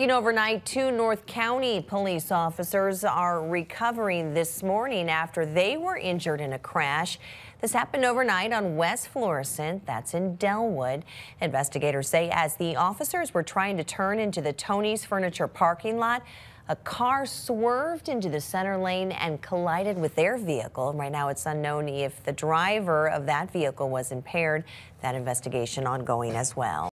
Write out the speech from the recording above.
Overnight, two North County police officers are recovering this morning after they were injured in a crash. This happened overnight on West Florissant, that's in Dellwood. Investigators say as the officers were trying to turn into the Tony's Furniture parking lot, a car swerved into the center lane and collided with their vehicle. Right now, it's unknown if the driver of that vehicle was impaired. That investigation ongoing as well.